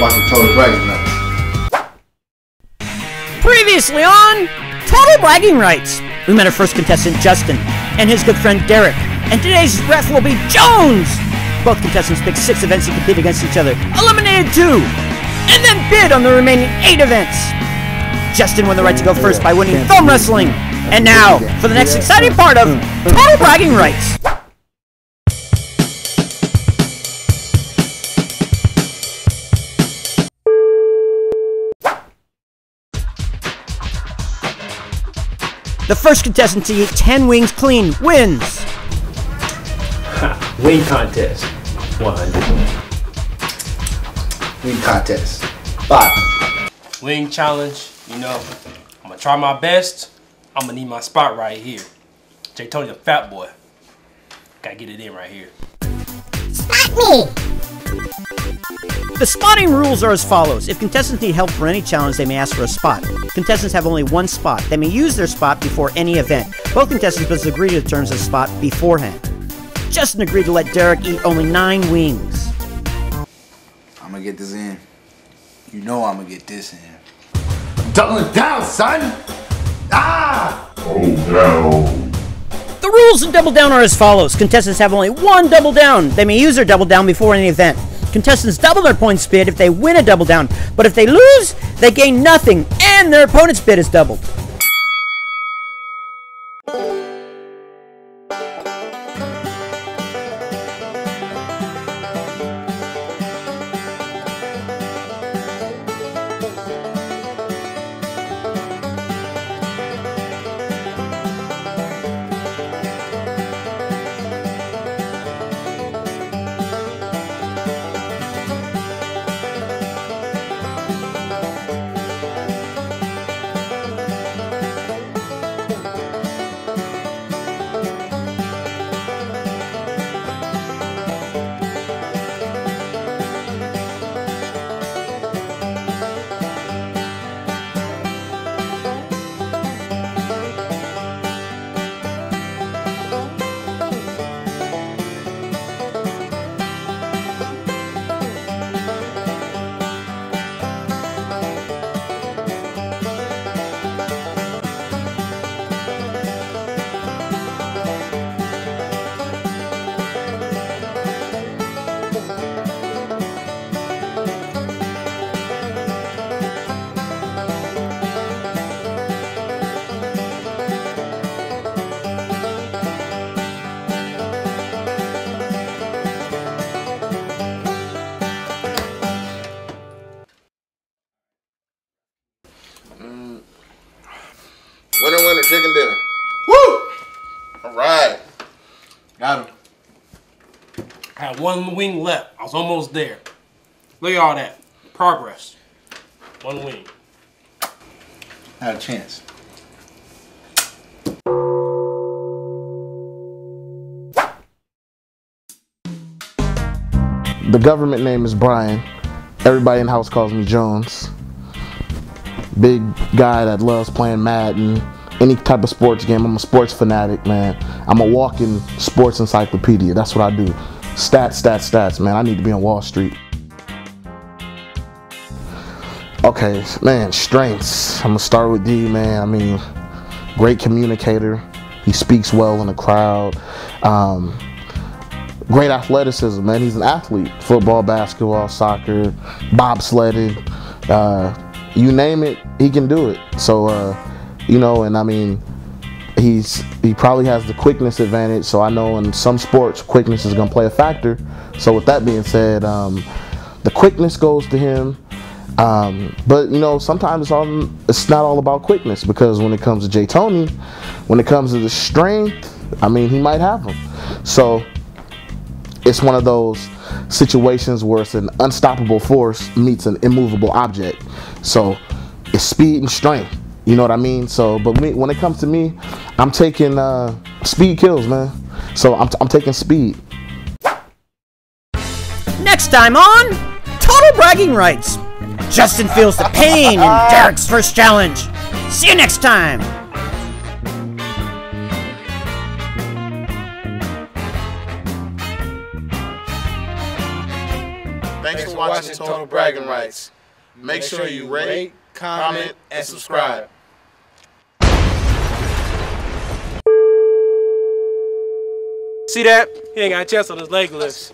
watching Total Bragging Rights. Previously on Total Bragging Rights, we met our first contestant, Justin, and his good friend, Derek. And today's ref will be Jones! Both contestants picked six events to compete against each other, eliminated two, and then bid on the remaining eight events. Justin won the right to go first by winning thumb wrestling. And now, for the next exciting part of Total Bragging Rights. The first contestant to eat 10 wings clean wins. Wing contest. 100. Wing contest. Five. Wing challenge. You know, I'm gonna try my best. I'm gonna need my spot right here. Jay Tony, a fat boy. Gotta get it in right here. The spotting rules are as follows. If contestants need help for any challenge, they may ask for a spot. Contestants have only one spot. They may use their spot before any event. Both contestants must agree to the terms of the spot beforehand. Justin agreed to let Derek eat only nine wings. I'm gonna get this in. You know I'm gonna get this in. Double it down, son! Ah! Oh no. The rules in Double Down are as follows. Contestants have only one Double Down. They may use their Double Down before any event. Contestants double their points bid if they win a Double Down, but if they lose, they gain nothing, and their opponent's bid is doubled. Chicken dinner. Woo! All right. Got him. I had one wing left. I was almost there. Look at all that. Progress. One wing. Had a chance. The government name is Brian. Everybody in the house calls me Jones. Big guy that loves playing Madden, any type of sports game. I'm a sports fanatic, man. I'm a walking sports encyclopedia. That's what I do. Stats, stats, stats, man. I need to be on Wall Street. Okay, man, strengths. I'm gonna start with D, man. I mean, great communicator. He speaks well in the crowd. Um, great athleticism, man. He's an athlete. Football, basketball, soccer, bobsledding, uh, you name it, he can do it. So, uh, you know, and I mean, he's he probably has the quickness advantage. So I know in some sports, quickness is going to play a factor. So with that being said, um, the quickness goes to him. Um, but you know, sometimes it's all it's not all about quickness because when it comes to Jay Tony, when it comes to the strength, I mean, he might have them. So it's one of those situations where it's an unstoppable force meets an immovable object. So it's speed and strength. You know what I mean? So, but me, when it comes to me, I'm taking uh, speed kills, man. So I'm, I'm taking speed. Next time on Total Bragging Rights. Justin feels the pain in Derek's first challenge. See you next time. Thanks for watching Total Bragging Rights. Make sure you rate, comment, and subscribe. See that? He ain't got a chance on his leg lifts.